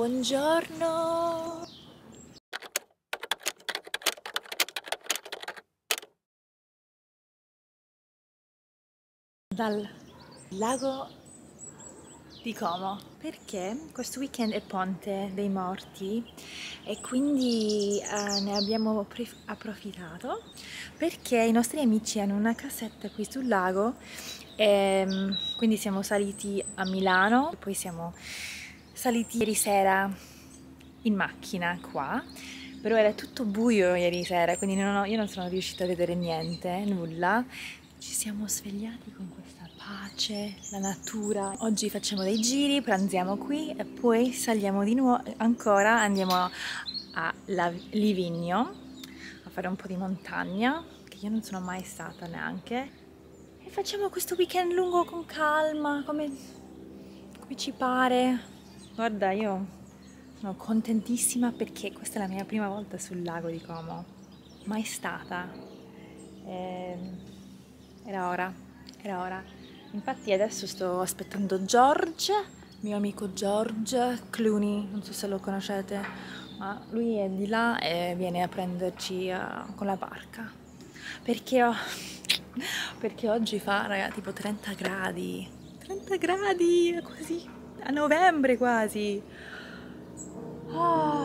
Buongiorno. Dal lago di Como perché questo weekend è Ponte dei Morti e quindi eh, ne abbiamo approfittato perché i nostri amici hanno una casetta qui sul lago e mm, quindi siamo saliti a Milano poi siamo saliti ieri sera in macchina qua però era tutto buio ieri sera quindi non ho, io non sono riuscita a vedere niente, nulla. Ci siamo svegliati con questa pace, la natura. Oggi facciamo dei giri, pranziamo qui e poi saliamo di nuovo ancora andiamo a Livigno a fare un po' di montagna che io non sono mai stata neanche. E facciamo questo weekend lungo con calma come, come ci pare Guarda, io sono contentissima perché questa è la mia prima volta sul lago di Como. Mai stata. E... Ehm, era ora, era ora. Infatti adesso sto aspettando George, mio amico George Clooney, non so se lo conoscete, ma lui è di là e viene a prenderci uh, con la barca. Perché, ho... perché oggi fa, raga, tipo 30 gradi. 30 gradi, così a novembre quasi. Oh.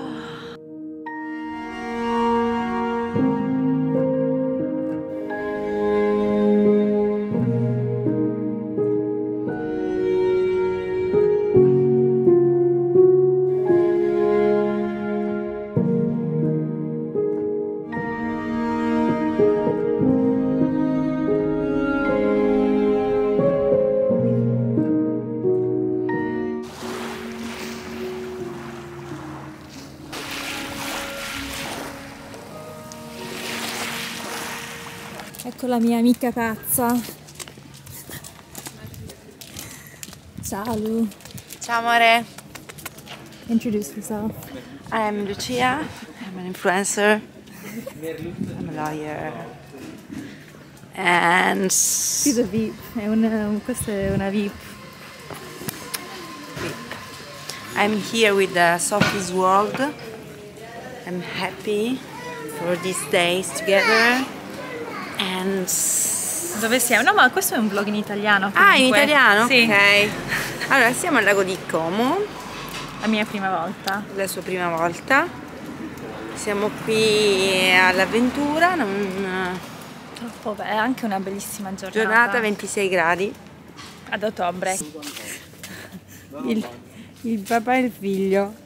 Mia amica pazza. Ciao Lu. Ciao amore. Introduce yourself. I'm Lucia. I'm an influencer. I'm a lawyer. And She's a VIP. È una, questa è una VIP. I'm here with the Sophie's World. I'm happy for these days together. And... Dove siamo? No, ma questo è un vlog in italiano. Comunque. Ah, in italiano? Sì. Ok. Allora, siamo al lago di Como. La mia prima volta. La sua prima volta. Siamo qui all'avventura. Non... Troppo bella, è anche una bellissima giornata. Giornata 26 gradi. Ad ottobre. Il, il papà e il figlio.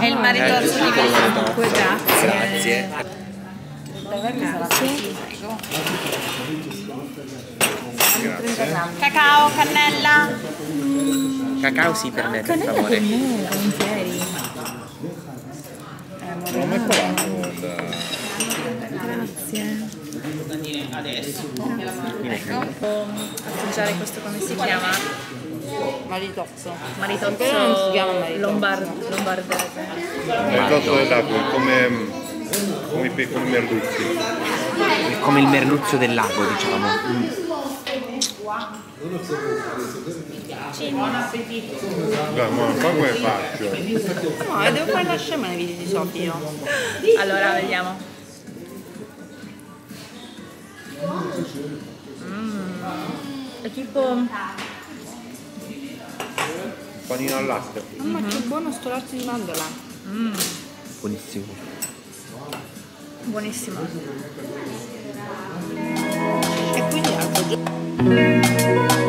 E il maritozzo di comunque grazie. grazie. Grazie. Cacao cannella. Cacao sì per me per favore. volentieri. Non è grazie. Ecco. Assaggiare questo come si chiama Maritozzo. Maritozzo non si chiama maritozzo. Lombard, lombardese. Maritozzo dell'acqua, come, come i piccoli merluzzi. È come il mernuzzo del lago, diciamo. Mm. Buon appetito. No, ma come faccio. No, devo fare la scema nei video di Sofì Allora, vediamo. Mm. È tipo Panino al latte. Mamma mm -hmm. che buono sto latte di mandorla. Mm. Buonissimo. Buonissimo. E quindi altro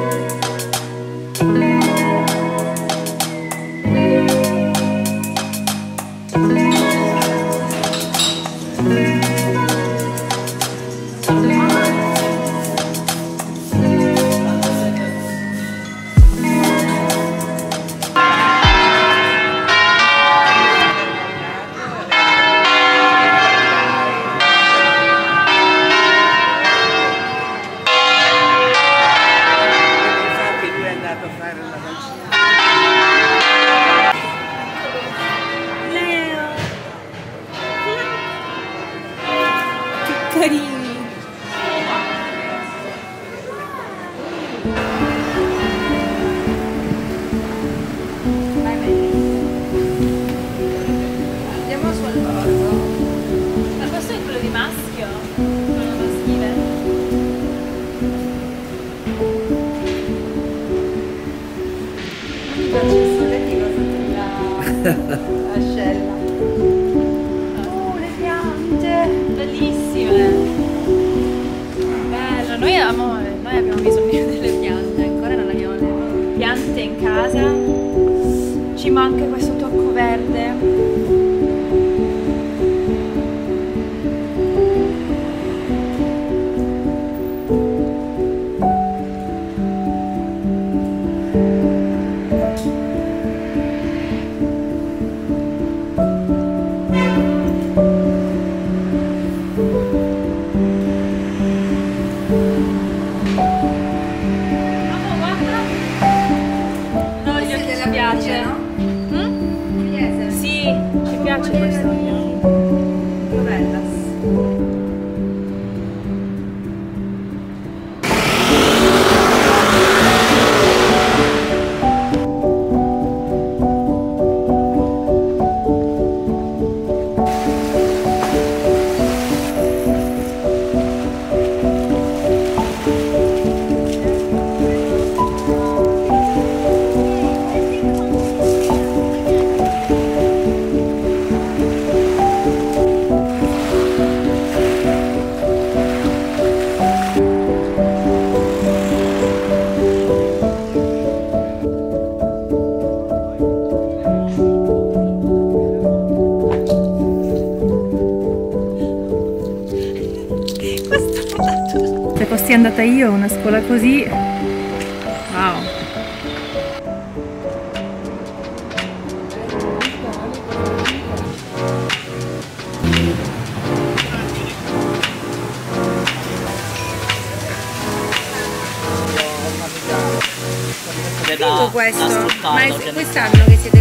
Bello, noi, amo- noi abbiamo bisogno Se fossi andata io a una scuola così, wow. Questo. Ma è quest'anno che siete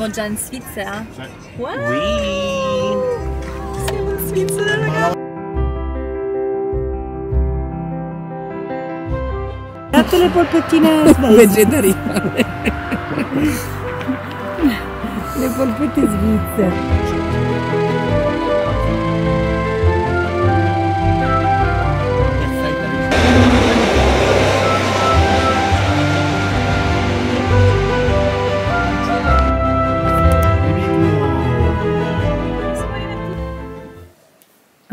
Siamo già in Svizzera? Wow! Whee! Siamo in Svizzera, ragazzi! Dato le polpettine vegetariane. le polpette svizzere.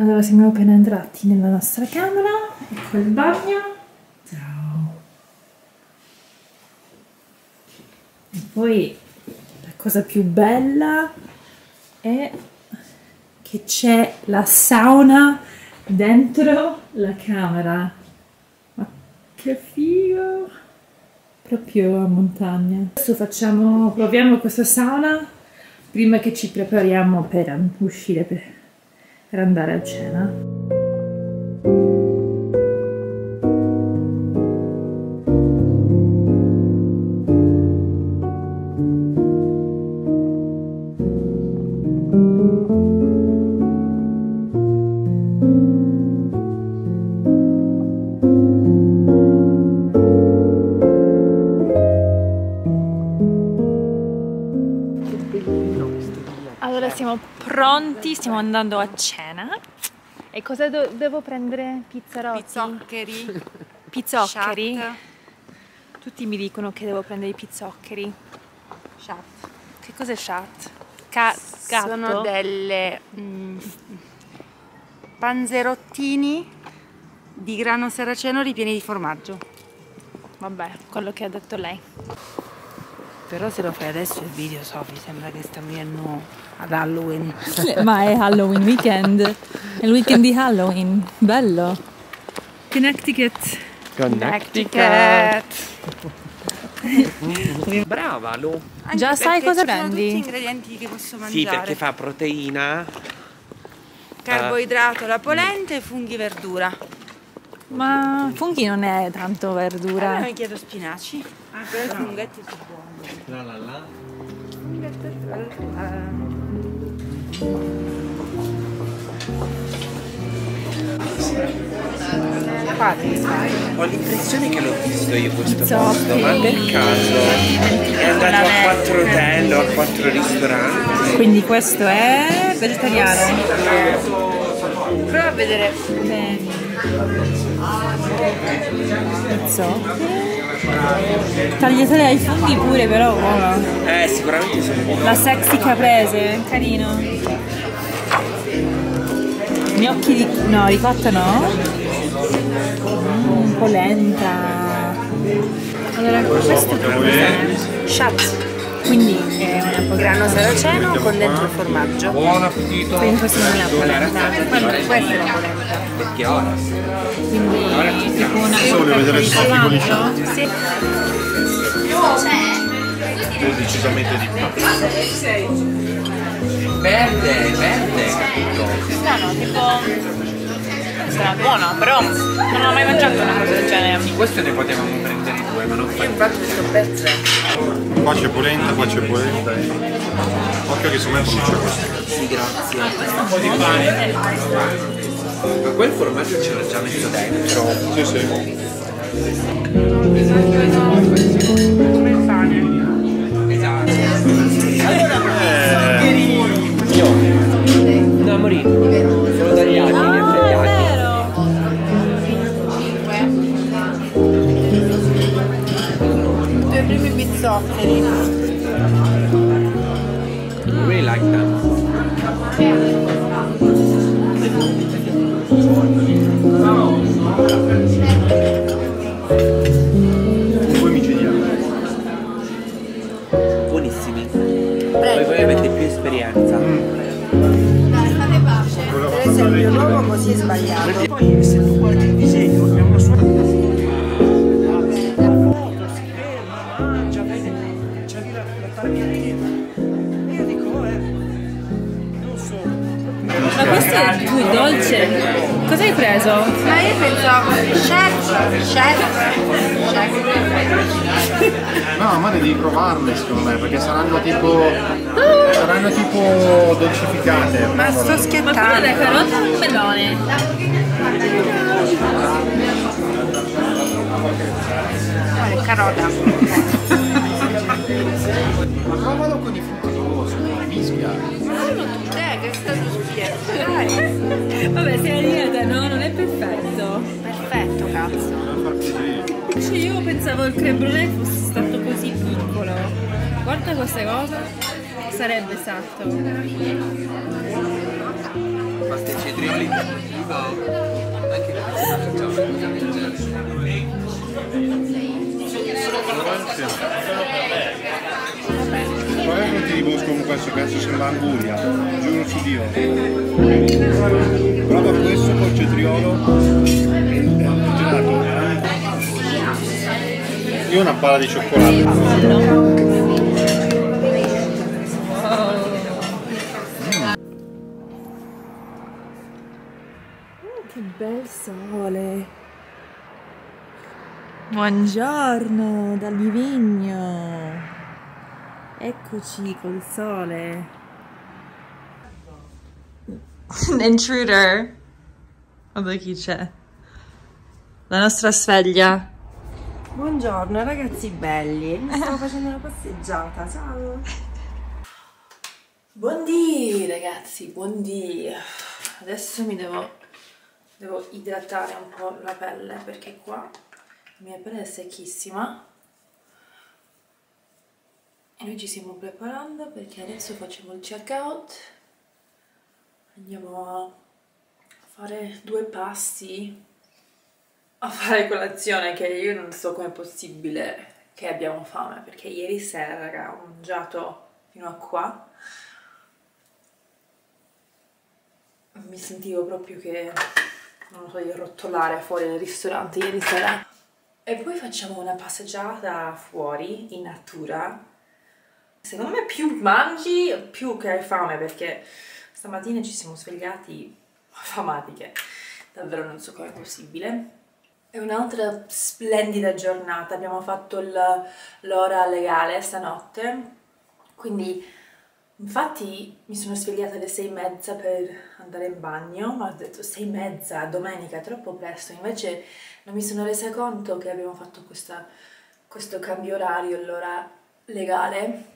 Allora siamo appena entrati nella nostra camera, ecco il bagno. Ciao. E poi la cosa più bella è che c'è la sauna dentro la camera. Ma che figo! Proprio a montagna. Adesso facciamo, proviamo questa sauna prima che ci prepariamo per uscire per, per andare a cena. Stiamo andando a cena E cosa do- devo prendere? Pizzarotti? Pizzoccheri. Pizzoccheri? Chat. Tutti mi dicono che devo prendere i pizzoccheri. Chat. Che cos'è chat? Ca- gatto? Sono delle mm, panzerottini di grano saraceno ripieni di formaggio. Vabbè, quello che ha detto lei. Però se lo fai adesso il video, Sofi, sembra che stiamo venendo ad Halloween. Ma è Halloween weekend. È il weekend di Halloween. Bello. Connecticut. Connecticut. Brava Lu. Anche Già sai cosa ci sono prendi? tutti ingredienti che posso mangiare. Sì, perché fa proteina. Carboidrato, la polenta e funghi verdura. Ma funghi non è tanto Allora verdura. mi chiedo spinaci. Ah, però i funghetti sono buoni. La la la. Ho l'impressione che l'ho visto io questo posto, ma per caso è andato a quattro hotel o a quattro ristoranti. Quindi questo è vegetariano. Prova a vedere. Bene. Pizzoccheri. Tagliatelle ai funghi pure però buono. Eh, sicuramente sono buoni. La sexy caprese, carino. Gnocchi di... no, ricotta no. Mm, un po' lenta. Allora, questo che cos'è? Chat. Quindi è una po' Grano saraceno con dentro il formaggio. Buon appetito. Quindi questo non è la polenta. Questa è la polenta. Perché ora? Quindi tipo una vedere di. Sì. Tu decisamente di più. Verde, verde. Strano, tipo... Sarà buona, però non ho mai mangiato una cosa del genere. Di questo ne potevamo prendere ma non fa Infatti sto per. Qua c'è polenta, qua c'è polenta. Occhio che secondo me brucia questo. Sì, grazie. Un po' di pane. Ma quel formaggio ce l'ho già messo dentro. Sì, sì. Come il pane. No, morì. Sono tagliati, preso? Ma io pensavo, chef, chef, chef. No, ma devi provarle secondo me, perché saranno tipo. saranno tipo dolcificate. Ma sto Ma quello scherzando. è carota o un melone? Guarda, carota. Ma provalo con i frutti rossi, mischia. Eh, che sta di scherzo. Vabbè, sei a dieta, no? Non è perfetto. Perfetto, cazzo. Invece io pensavo il creme brulee fosse stato così piccolo. Guarda questa cosa. Sarebbe stato. Basta i cetrioli. Anche le Guarda che ti riconoscono questo, cazzo sembra anguria, giuro su Dio. Prova questo col cetriolo e gelato. Io una palla di cioccolato. Che bel sole. Buongiorno dal Livigno. Eccoci col sole. Un intruder. Guarda chi c'è. La nostra sveglia. Buongiorno ragazzi belli. Stavo facendo una passeggiata. Ciao. Buondì ragazzi, buondì. Adesso mi devo devo idratare un po' la pelle perché qua la mia pelle è secchissima e noi ci stiamo preparando perché adesso facciamo il check out andiamo a fare due passi a fare colazione che io non so come è possibile che abbiamo fame perché ieri sera raga ho mangiato fino a qua. Mi sentivo proprio che non lo so di rotolare fuori dal ristorante ieri sera. E poi facciamo una passeggiata fuori in natura secondo me più mangi più che hai fame perché stamattina ci siamo svegliati affamati che davvero non so come è possibile. È un'altra splendida giornata, abbiamo fatto l'ora legale stanotte, quindi infatti mi sono svegliata alle sei e mezza per andare in bagno, ma ho detto sei e mezza, domenica, troppo presto, invece non mi sono resa conto che abbiamo fatto questa- questo cambio orario, l'ora legale,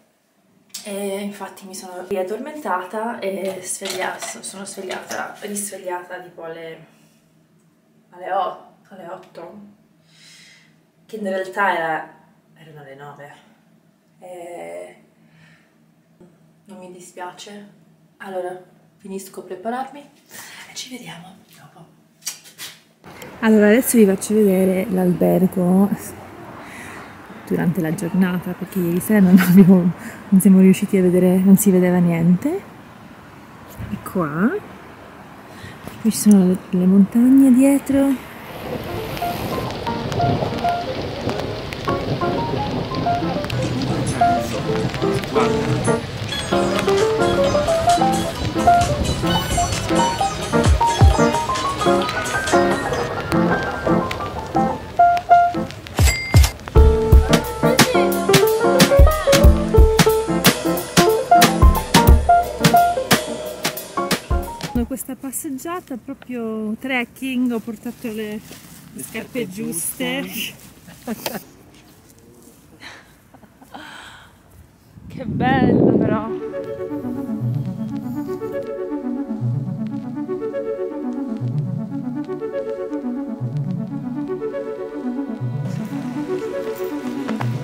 e infatti mi sono riaddormentata e svegliata, sono svegliata, risvegliata tipo alle, alle 8 alle 8 che in realtà era, erano le 9 e non mi dispiace. Allora finisco a prepararmi e ci vediamo dopo. Allora adesso vi faccio vedere l'albergo durante la giornata perché ieri sera non, abbiamo, non siamo riusciti a vedere non si vedeva niente. E qua? Qui ci sono le, le montagne dietro. Facendo questa passeggiata proprio trekking, ho portato le, le scarpe giuste. che bello però!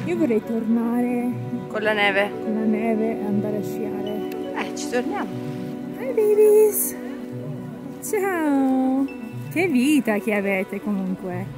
Io vorrei tornare Con la neve. con la neve e andare a sciare. Eh, ci torniamo. Hi babies! Ciao! Che vita che avete comunque!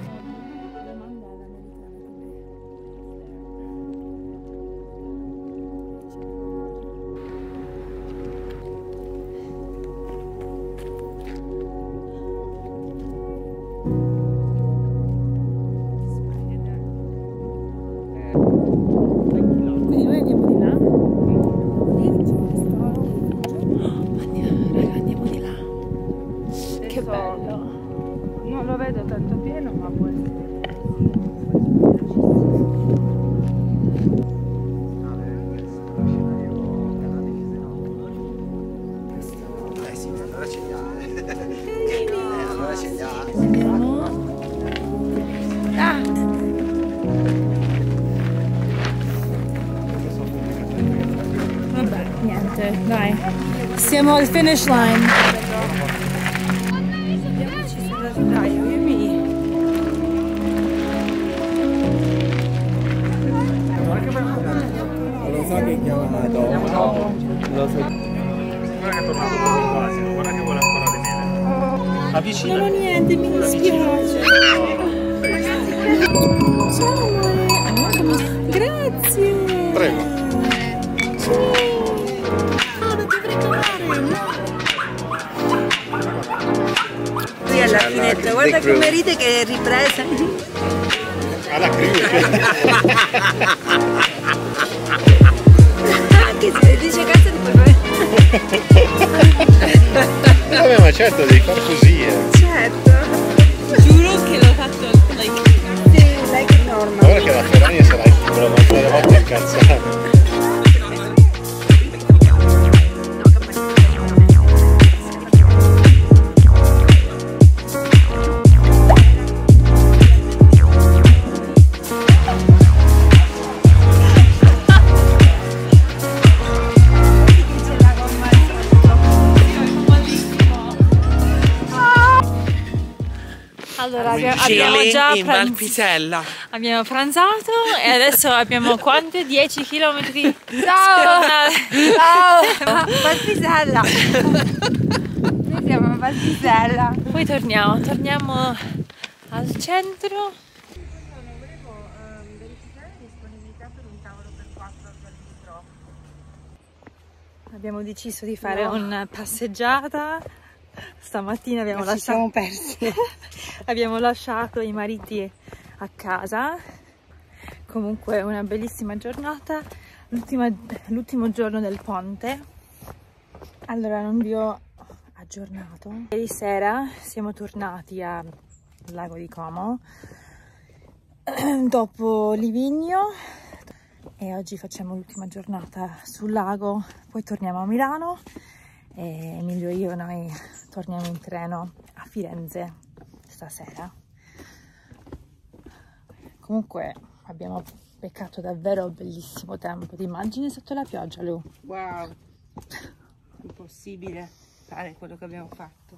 Siamo al finish line. Lo so che chiamato. Lo so. Guarda che è tornato proprio guarda che vuole ancora vedere. Avvicina. Non ho niente, mi dispiace. Ciao amore. Grazie. Prego. Ah, Qui alla finestra, guarda come ride che è ripresa. Alla. Anche se dice cazzo di puoi Vabbè, ma certo, devi fare così, eh. Certo. Giuro che l'ho fatto like Sì, like normal. Ora che la Ferrari sarà la volta delle volte incazzata. Allora, abbiamo, abbiamo già in Valpisella. abbiamo pranzato e adesso abbiamo quante? 10 km? Ciao! Ciao! Valpisella! Noi siamo a Valpisella. Poi torniamo, torniamo al centro. Abbiamo deciso di fare una passeggiata. Stamattina abbiamo lasciato, abbiamo lasciato i mariti a casa. Comunque una bellissima giornata, l'ultimo giorno del ponte. Allora non vi ho aggiornato. Ieri sera siamo tornati al lago di Como dopo Livigno e oggi facciamo l'ultima giornata sul lago, poi torniamo a Milano e Emilio e io noi torniamo in treno a Firenze stasera. Comunque abbiamo beccato davvero bellissimo tempo di immagini sotto la pioggia, Lu. Wow! Impossibile fare quello che abbiamo fatto.